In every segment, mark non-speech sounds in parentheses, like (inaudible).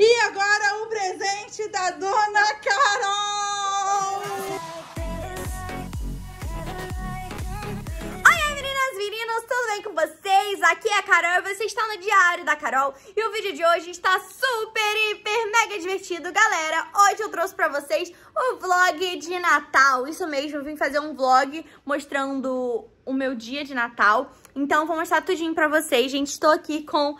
E agora o presente da Dona Carol! Oi, meninas, meninos, tudo bem com vocês? Aqui é a Carol e você está no Diário da Carol. E o vídeo de hoje está super, hiper, mega divertido. Galera, hoje eu trouxe pra vocês o vlog de Natal. Isso mesmo, vim fazer um vlog mostrando o meu dia de Natal. Então, vou mostrar tudinho pra vocês. Gente, estou aqui com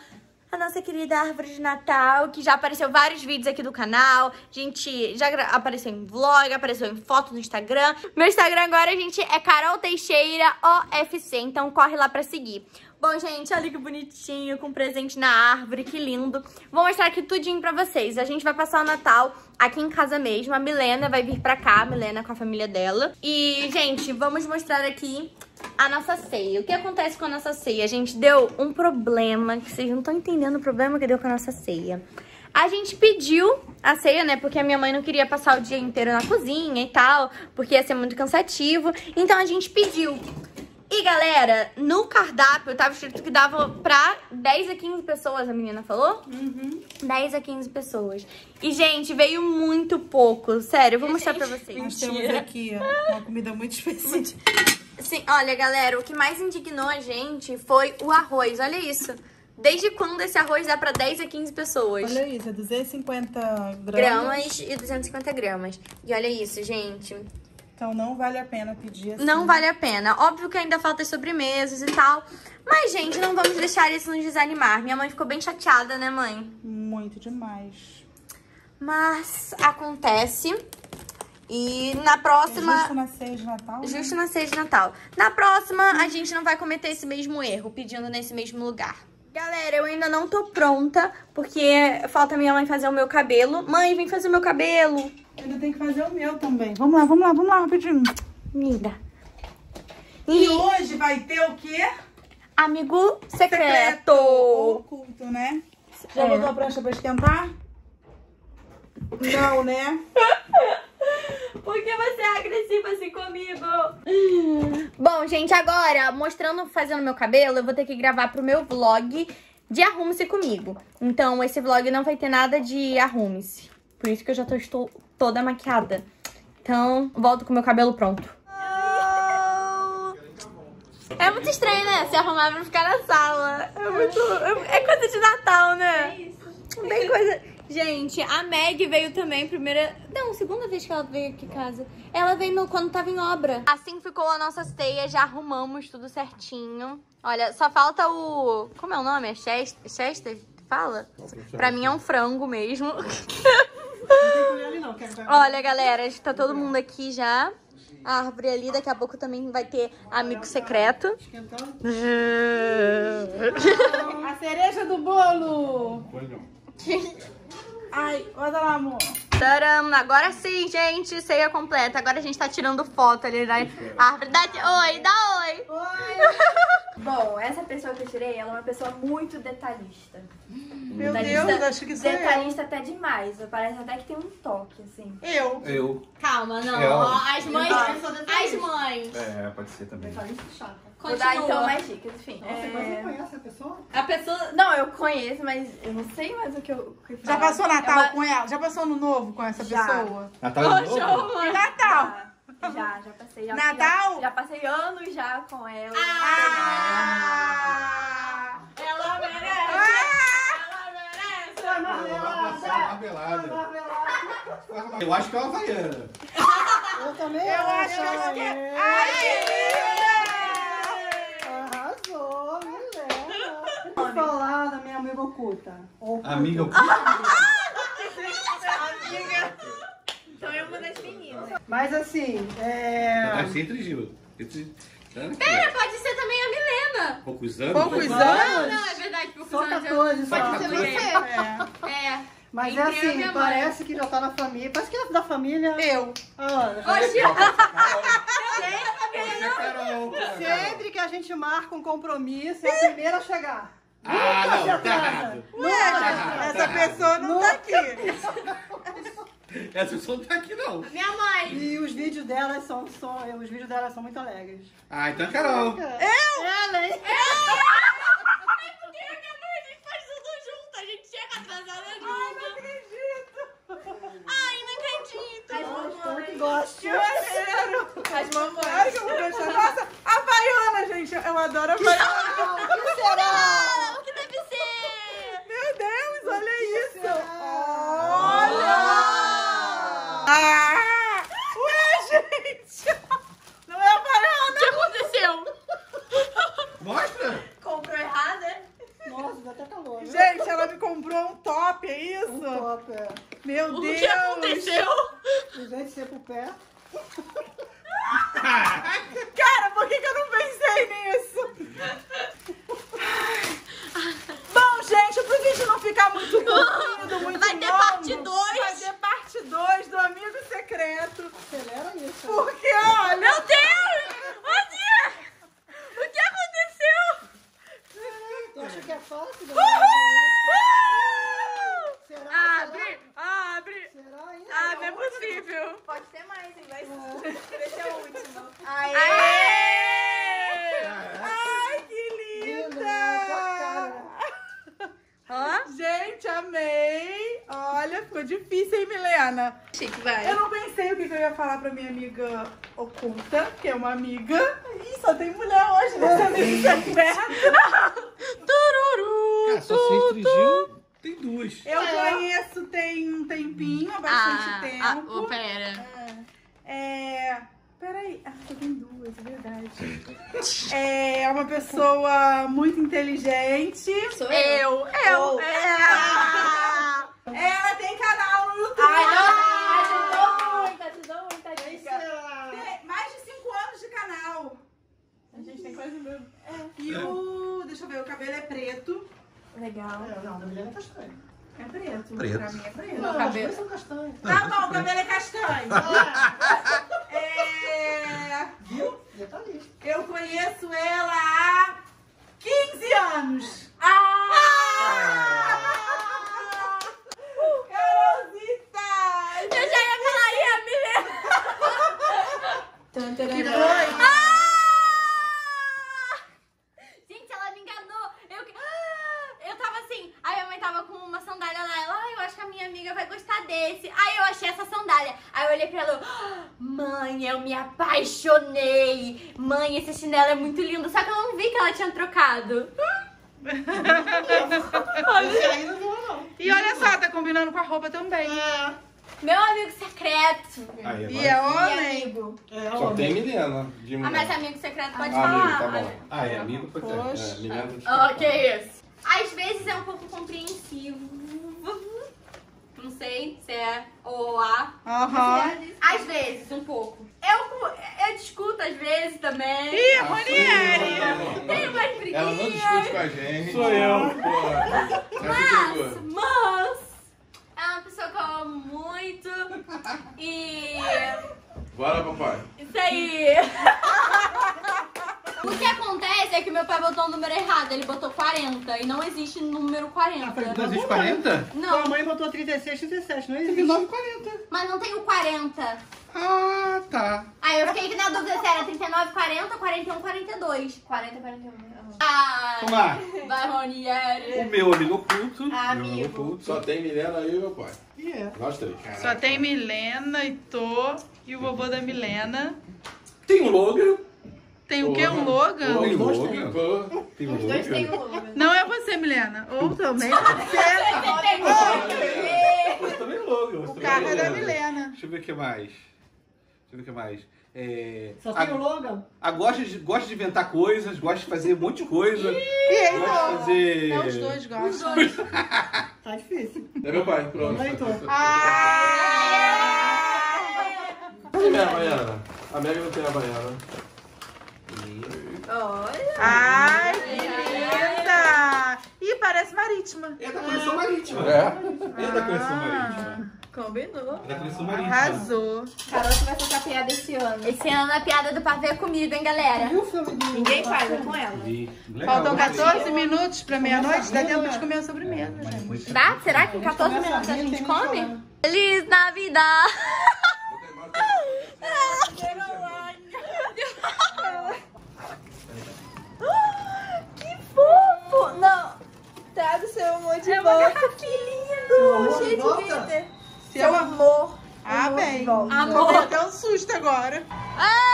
a nossa querida árvore de Natal, que já apareceu vários vídeos aqui do canal. Gente, já apareceu em vlog, apareceu em foto no Instagram. Meu Instagram agora, gente, é Carol Teixeira OFC, então corre lá pra seguir. Bom, gente, olha que bonitinho, com presente na árvore, que lindo. Vou mostrar aqui tudinho pra vocês. A gente vai passar o Natal aqui em casa mesmo. A Milena vai vir pra cá, a Milena com a família dela. E, gente, vamos mostrar aqui a nossa ceia. O que acontece com a nossa ceia? A gente deu um problema, que vocês não estão entendendo o problema que deu com a nossa ceia. A gente pediu a ceia, né? Porque a minha mãe não queria passar o dia inteiro na cozinha e tal, porque ia ser muito cansativo. Então a gente pediu. E galera, no cardápio tava escrito que dava pra 10 a 15 pessoas, a menina falou? Uhum. 10 a 15 pessoas. E, gente, veio muito pouco. Sério, eu vou mostrar pra vocês. Nós temos aqui ó, uma comida muito específica. (laughs) Sim, olha, galera, o que mais indignou a gente foi o arroz. Olha isso. Desde quando esse arroz dá pra 10 a 15 pessoas? Olha isso, é 250 gramas. Gramas e 250 gramas. E olha isso, gente. Então não vale a pena pedir assim. Não vale a pena. Óbvio que ainda falta sobremesas e tal. Mas, gente, não vamos deixar isso nos desanimar. Minha mãe ficou bem chateada, né, mãe? Muito demais. Mas acontece. E na próxima. É justo na ceia de Natal. né? Justo na ceia de Natal. Na próxima, a gente não vai cometer esse mesmo erro, pedindo nesse mesmo lugar. Galera, eu ainda não tô pronta, porque falta minha mãe fazer o meu cabelo. Mãe, vem fazer o meu cabelo. Eu ainda tenho que fazer o meu também. Vamos lá, vamos lá, vamos lá, rapidinho. Linda. E, E hoje vai ter o quê? amigo secreto. Oculto, né? Já É. botou a prancha pra esquentar? Não, né? (laughs) Por que você é agressiva assim comigo? Bom, gente, agora, mostrando fazendo meu cabelo, eu vou ter que gravar pro meu vlog de Arrume-se comigo. Então, esse vlog não vai ter nada de Arrume-se. Por isso que eu já tô, estou toda maquiada. Então, volto com meu cabelo pronto. É muito estranho, né? Se arrumar pra ficar na sala. É muito. É coisa de Natal, né? É isso. Bem coisa. Gente, a Meg veio também, primeira. Não, segunda vez que ela veio aqui em casa. Ela veio no- quando tava em obra. Assim ficou a nossa ceia, já arrumamos tudo certinho. Olha, só falta o. Como é o nome? É Chester? Chester? Fala? Pra mim é um frango mesmo. (laughs) Olha, galera, tá todo mundo aqui já. A árvore ali, daqui a pouco também vai ter amigo secreto. (laughs) A cereja do bolo! Ai, olha lá, amor. Taram, agora sim, gente, ceia completa. Agora a gente tá tirando foto ali na árvore. Dá oi, dá oi. (laughs) Bom, essa pessoa que eu tirei, ela é uma pessoa muito detalhista. Meu Detalhista- Deus, acho que sou eu. Detalhista até demais. Parece até que tem um toque, assim. Eu. Eu. Calma, não. Eu. As mães. Eu detalhista. As mães. É, pode ser também. Vou dar então mais dicas, enfim. Você É... conhece a pessoa? A pessoa. Não, eu conheço, mas eu não sei mais o que eu. o que Já falar. passou Natal É uma- com ela? Já passou Ano Novo com essa Já. pessoa? Natal de novo? show. Natal! Já, já, já passei. Já, Natal? Já, já passei anos já com ela. Ah! Ela merece! Ela merece! Eu vou passar uma pelada. Eu acho que é uma havaiana. Eu também Eu acho que é. Ai, querida! Arrasou, me leva. Vou amiga oculta. Oculta. Amiga, o Então eu uma das meninas. Mas assim, é... Deve ser entre Gil. Entre- tá aqui, Pera, pode ser também a Milena. ó. Poucos anos? Poucos anos? Não, é verdade, por Só causa 14 só. Pode ser você. É. É. Mas é Entre eu e assim, minha mãe. parece que já tá na família. Parece que é da família. Eu. Ah. Oxi! É Carol, cara. Sempre que a gente marca um compromisso, é a primeira a chegar. Ah, Nunca, tá não, tá errado. Não tá, tá essa tá pessoa não tá aqui. Essa pessoa não tá aqui, não. Minha mãe. E os vídeos dela são, são os vídeos dela são muito alegres. Ah, então é Carol. Eu? Ela, hein? Eu! Gosto. Que maneiro. As mamães. Ai, que eu vou deixar. Nossa, a Baiana, gente. Eu adoro a Baiana. Que será? Gente, ela me comprou um top, é isso? Um top, é. Meu O Deus. que aconteceu? De ser pro pé. Cara, por que, que eu não pensei nisso? Bom, gente, pro vídeo não ficar muito comprido, muito Vai ter longo, parte dois. Vai ter parte 2 do Amigo Secreto. Acelera isso. Porque, olha... Meu Deus! Ô, Dia! O que aconteceu? Tu acha que é fácil? né? Será? Abre, abre. Será? Será ainda? Ah, não é possível. Pode ter mais, hein? Vai É. esse é o último. Aê! Ai, que Linda, linda! né? Tua cara. Hã? Gente, amei. Olha, ficou difícil, hein, Chique, vai. Eu não pensei o que que eu ia falar pra minha amiga oculta, que é uma amiga. Ih, só tem mulher hoje nesse amigo secreto. Tururu! Cara, só se restringiu, tem duas. Eu conheço tem um tempinho, há bastante tempo. Ah, pera. É. Peraí. Ah, só tem duas, é verdade. É uma pessoa muito inteligente. Sou Eu, eu. Oh. É. Ela tem canal no YouTube. Ai, não! Ajudou muito, ajudou muito a dica. Tem mais de 5 anos de canal. A gente tem quase o mesmo. E o. Deixa eu ver, o cabelo é preto. Legal. É, Não, da Milena é castanho. É preto. Pra mim é preto. Não, cabelo. são castanhos. Tá bom, o cabelo é castanho. (laughs) É. Viu? Eu conheço ela há 15 anos. Ah! Carolzita! Eu já ia falar, ia me ver. Tum, Que tum, tum. foi? Ah! Gente, ela me enganou. Eu, que- Ah! eu tava assim, aí a mãe tava com uma sandália lá. Ela, ah, eu acho que a minha amiga vai gostar desse. Aí eu achei essa sandália. Aí eu olhei pra ela, ah, mãe, eu me apaixonei. Mãe, esse chinelo é muito lindo. Só que eu não vi que ela tinha trocado. E olha só, tá combinando com a roupa também. Meu amigo secreto. Aí, E é homem? amigo. É, só tem Milena de Ah, mas amigo secreto pode Ah, amigo, falar. tá bom. Ah, é amigo, pode ser. Poxa. É, Milena de Ah, que isso? Às vezes é um pouco compreensivo. Sei se é ou a. Aham. Às vezes, um pouco. Eu, eu discuto às vezes também. Ih, Ronieri! Tem umas briguinhas. Ela não discute com a gente. Sou eu. Mas, mas, é uma pessoa que eu amo muito. E. Bora, papai. Isso aí. (laughs) O que acontece é que meu pai botou o número errado. Ele botou 40 e não existe número 40. Não existe 40? Não, Tua mãe botou 36, 37, não existe. 39 40. mas não tem o 40. Ah, tá. Aí eu fiquei na dúvida se era 39, 40, 41, 42. 40, 41. Ah, Vamos lá. vai, Ronieri. O meu amigo oculto. Ah, amigo. oculto. Só tem Milena e meu pai. E é. Nós três. Só tem Milena e Tô e o vovô da Milena. Tem o Logan. Tem o quê? Um Logan? Tem Os dois Logan? Tem Os dois têm Logan? o Logan. Não é você, Milena. Ou também ser. Você também é Logan. O carro é da Milena. Deixa eu ver o que mais. Deixa eu ver o que mais. É... Só a, tem o Logan. a gosta, de, gosta de inventar coisas, gosta de fazer um monte de coisa. E aí, Gosta de Tô? fazer. É, os dois gostam. (laughs) Tá difícil. É meu pai, pronto. Lá, então. Ah! Cadê minha Baiana? A Mega não tem a Baiana. Olha. Ai, que linda! Ih, parece marítima. É da coleção marítima. É? É da coleção marítima. Combinou. É da coleção marítima. Arrasou. Carol, tu vai soltar piada esse ano. Esse ano a piada do pavê é comigo, hein, galera? Do... Ninguém faz, é com ela. Legal, Faltam gostei. 14 minutos pra meia-noite. Dá tempo de comer a sobremesa, gente. Dá? Será que em 14 minutos a gente come? Feliz Navidad (laughs) fofo! Não! O seu amor de É volta. amor de Cheio de glitter. Seu amor. Ah, Tá bem. Amor. Você deu um susto agora. Ah!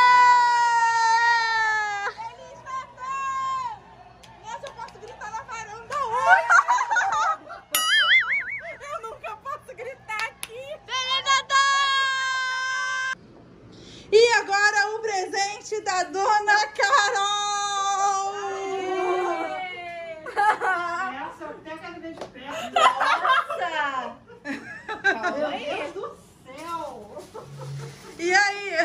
Nossa, eu posso gritar na varanda hoje. eu nunca posso gritar aqui. Feliz Natal! E agora o presente da Dona Carol. Essa, até quero ver de perto. Nossa! Meu Deus do céu. E aí?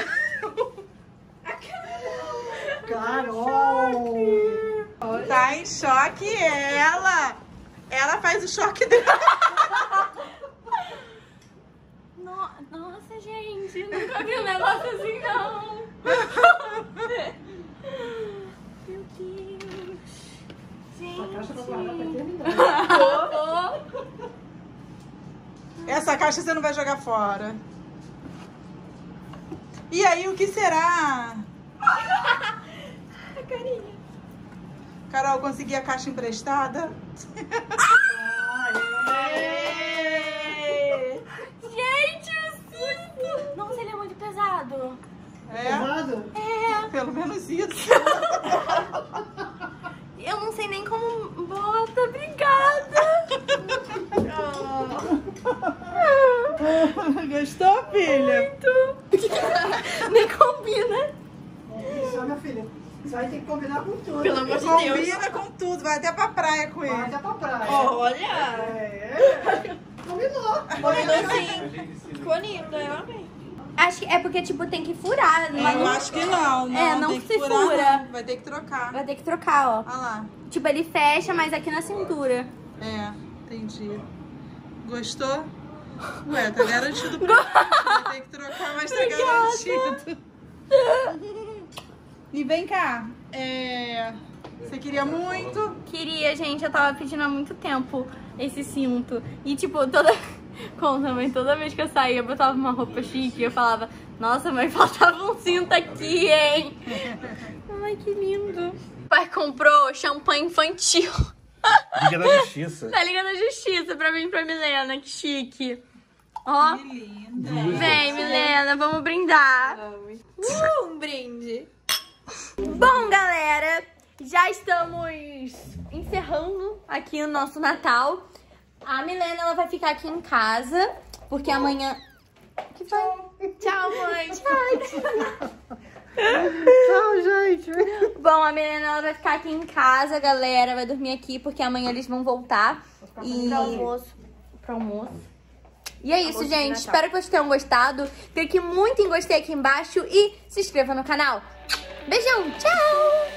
Carol. Tá choque ela. Ela faz o choque dela. (laughs) No- Nossa, gente, nunca vi um negócio assim, não. Meu Deus. Essa caixa pra Gente. guardar pra terminar. (laughs) Essa caixa você não vai jogar fora. E aí, o que será? A carinha. Carol, consegui a caixa emprestada? Gente, o cinto. Nossa, ele é muito pesado. É, Pesado? É, pelo menos isso. eu não sei nem como bota. Obrigada. Gostou, filha? Nem combina. Isso, minha filha. Isso aí tem que combinar com tudo. Pelo. Combina com tudo, vai até pra praia com Vai ele. até pra praia. Olha! É. Combinou. Combinou sim. Ficou lindo, eu amei. Acho que é porque, tipo, tem que furar. Mas Eu acho que não, não. É, não se furar, fura. não. Vai ter que trocar. Vai ter que trocar, ó. Olha lá. Tipo, ele fecha, mas aqui na cintura. É, entendi. Gostou? Ué, tá garantido pra (laughs) Vai ter que trocar, mas tá garantido. (laughs) E vem cá, é... Você queria muito? Queria, gente, eu tava pedindo há muito tempo esse cinto. E, tipo, toda. (laughs) Conta, mãe, toda vez que eu saía, eu botava uma roupa chique, eu falava, nossa, mãe, (laughs) faltava um cinto aqui, hein? (laughs) Ai, que lindo. O pai comprou champanhe infantil Liga da Justiça. da Liga da Justiça pra mim e pra Milena, que chique. Ó, Que linda. vem, Milena, vamos brindar. Uh, um brinde. Bom, já estamos encerrando aqui o nosso Natal. A Milena ela vai ficar aqui em casa, porque amanhã. Que foi? Tchau, mãe. (laughs) Tchau. Tchau, gente. Bom, a Milena ela vai ficar aqui em casa, galera. Vai dormir aqui, porque amanhã eles vão voltar. E... Pro almoço. Pro almoço. E é isso, Almoço gente. Espero que vocês tenham gostado. Clique muito em gostei aqui embaixo e se inscreva no canal. Beijão, tchau!